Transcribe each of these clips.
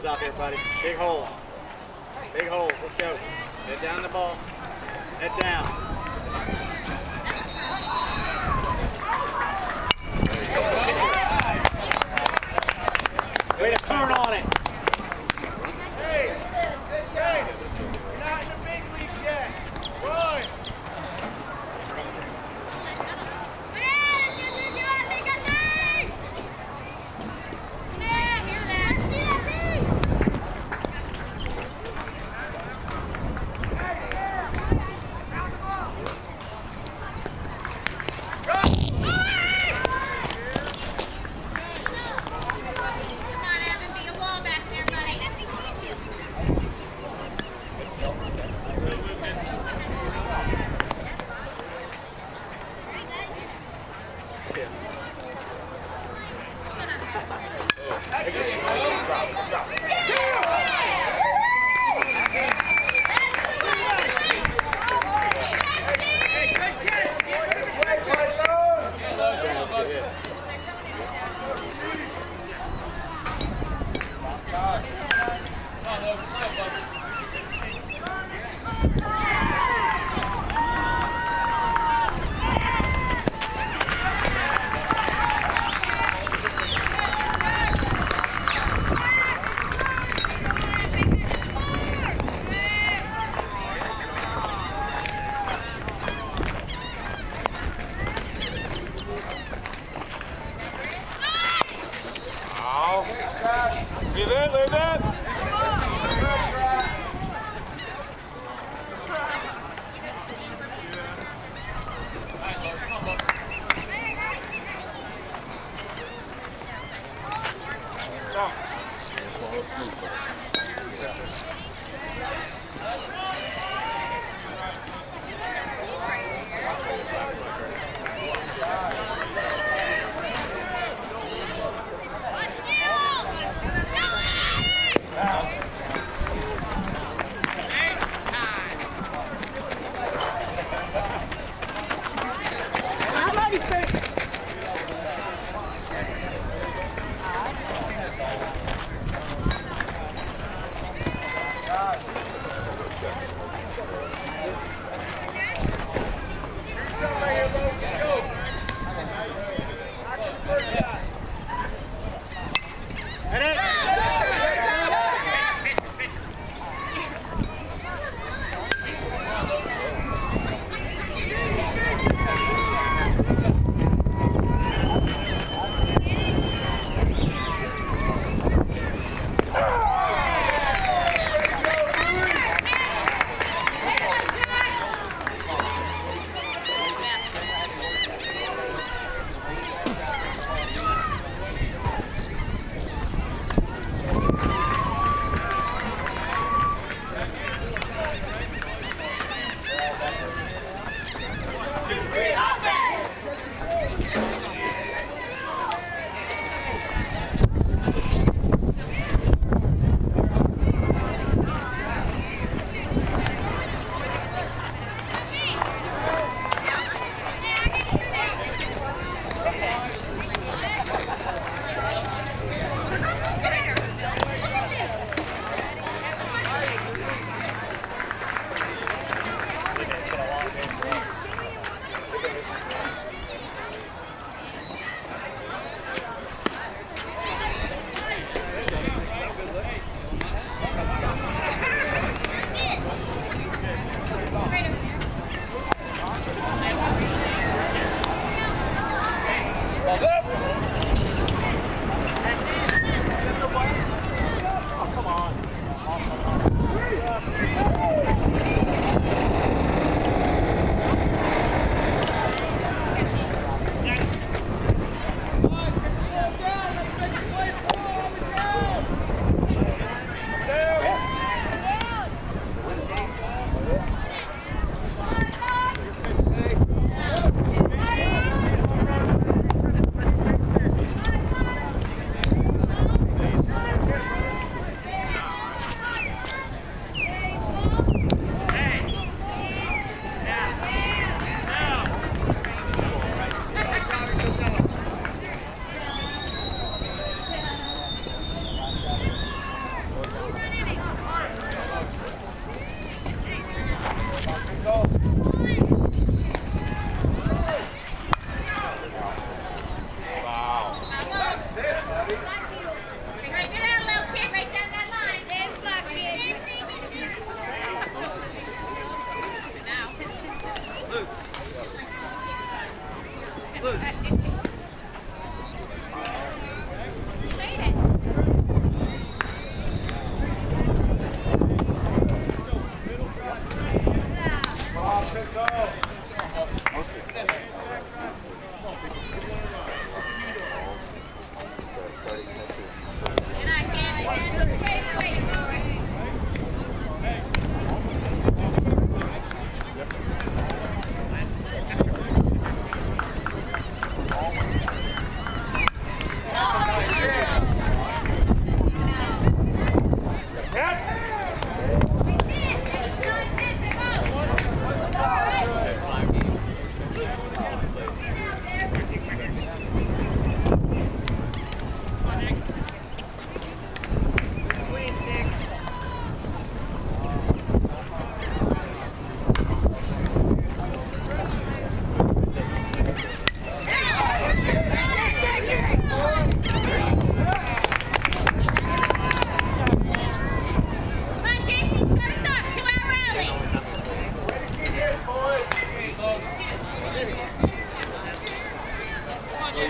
holes out there, buddy. Big holes. Big holes. Let's go. Get down the ball.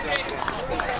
All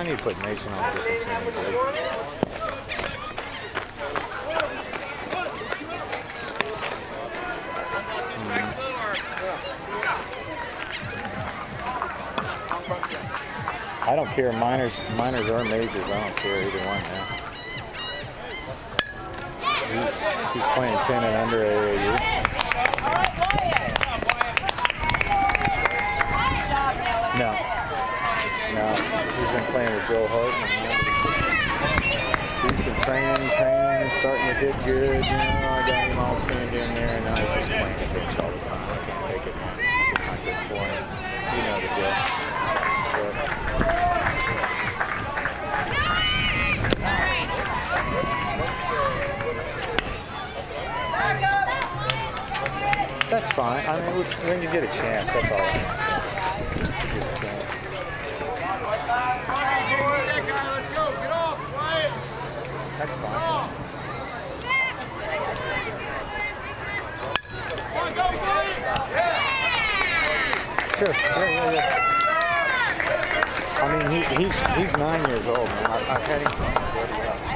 I need to put a different team. Dude. I don't care minors, minors or majors. I don't care either one now. He's, he's playing 10 and under AAU. No. No. He's been playing with Joe Hartman. He's been training, training, and starting to get good. You know, I got him all tuned in there, and now he's just playing the bench all the time. I can't take it. It's not good for him. You know the deal. But, that's fine. I mean, when you get a chance, that's all I ask. Get a chance. That guy, let's go. Get off. Quiet. That's Get off. Come on, go, buddy. Sure. Yeah, yeah, yeah. I mean, he, he's he's nine years old, man. I, I've had him from already up.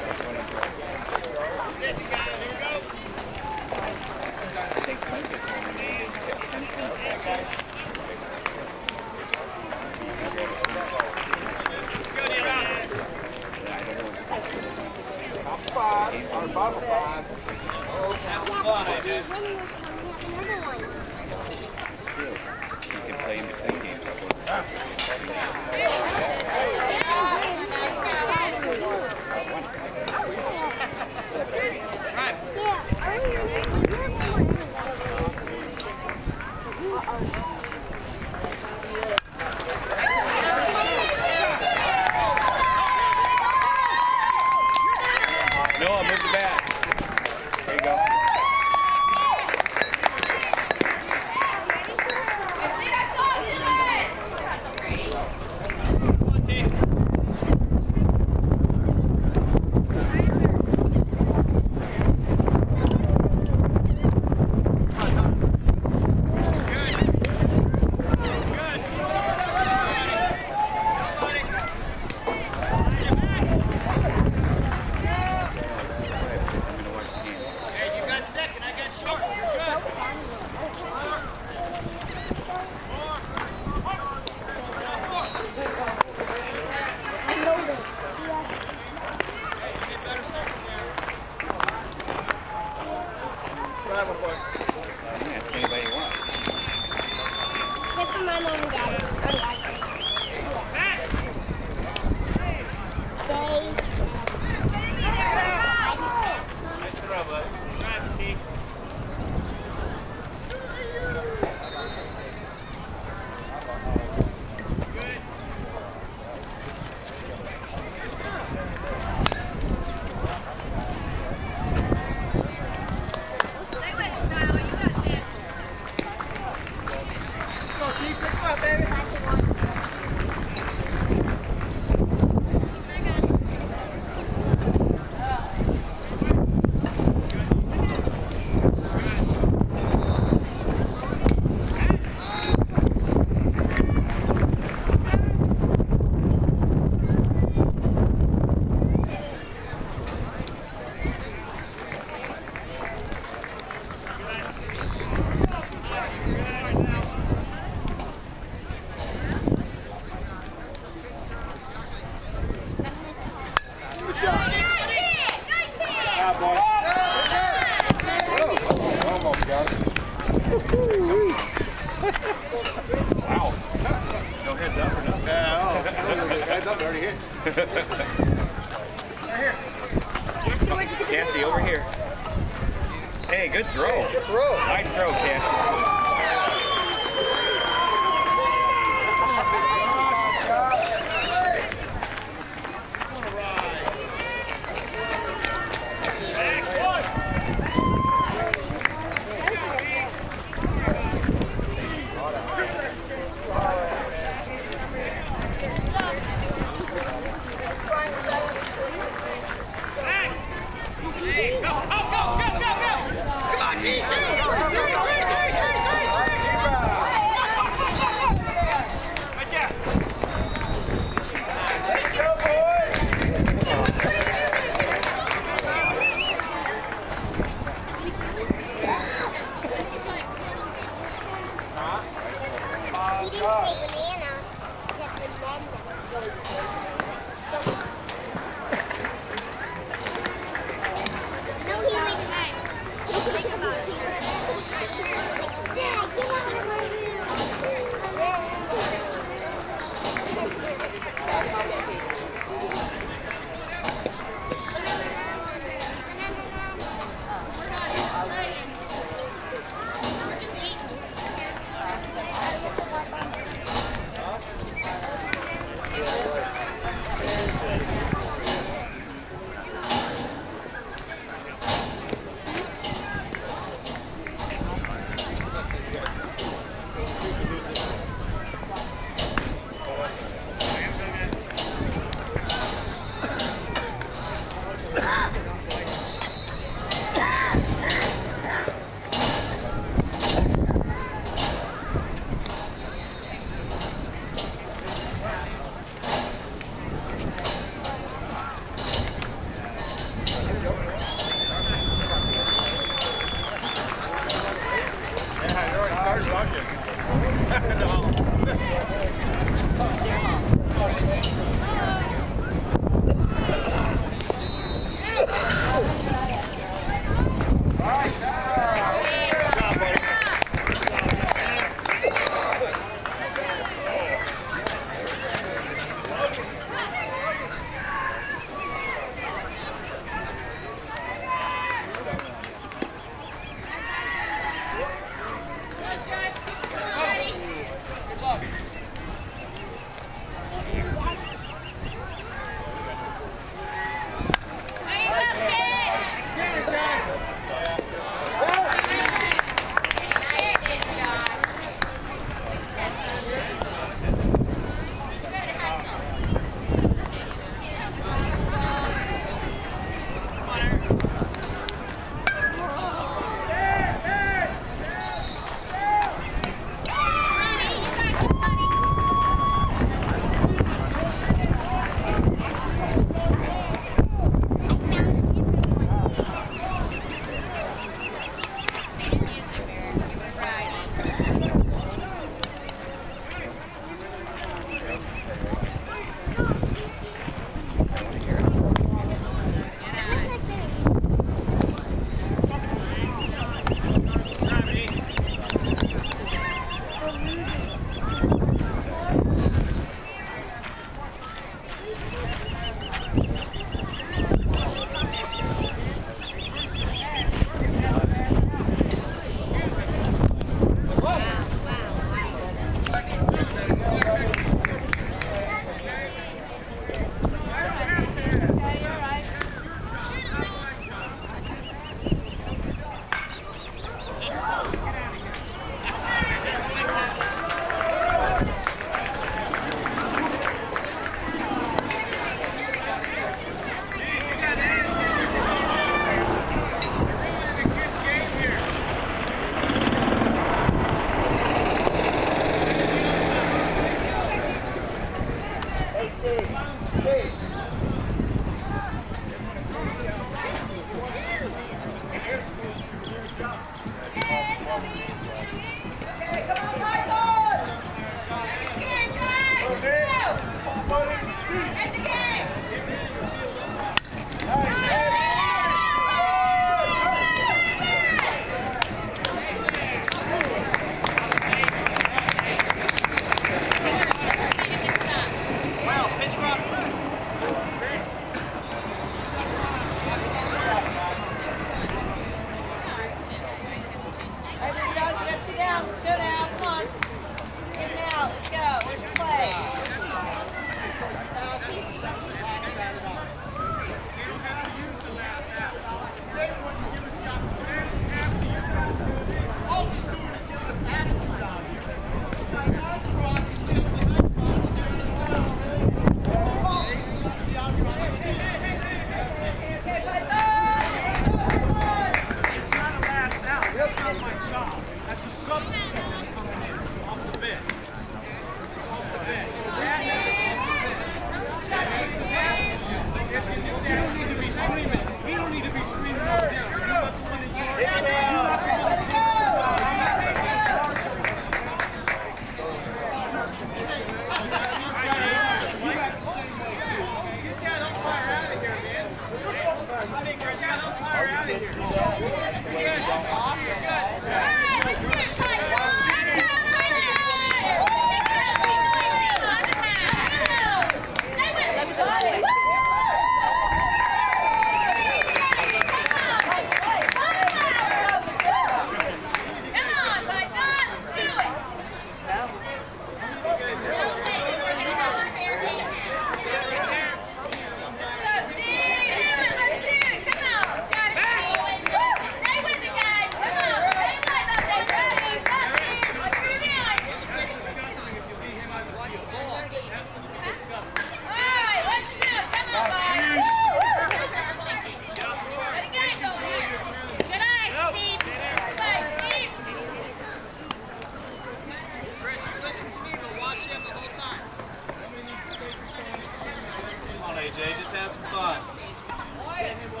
Let's have.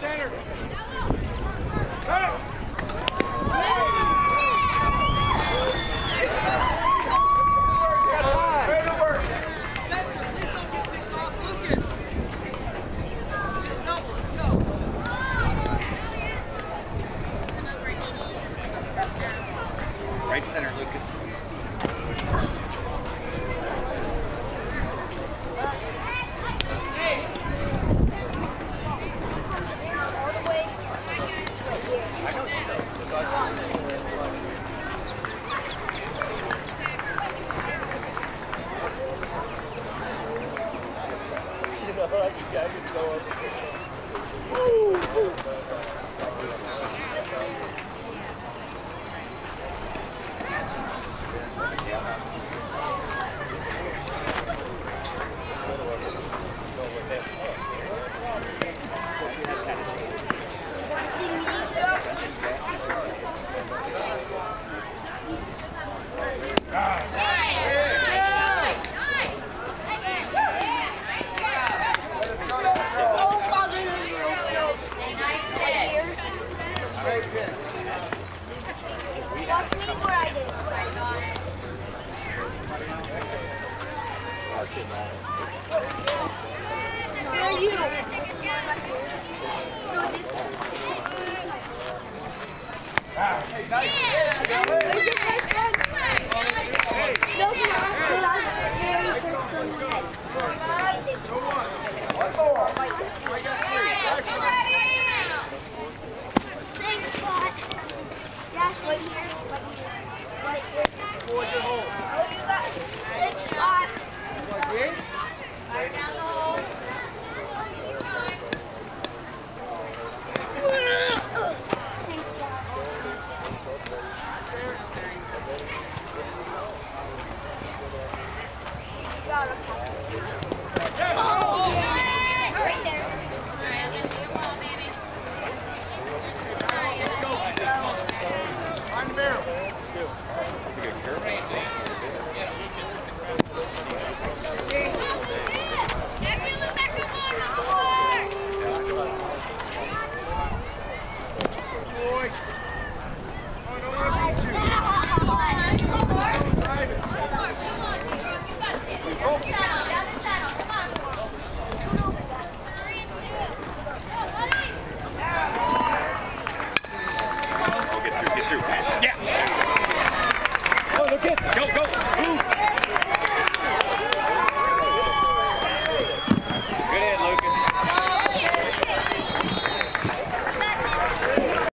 Center. Nice.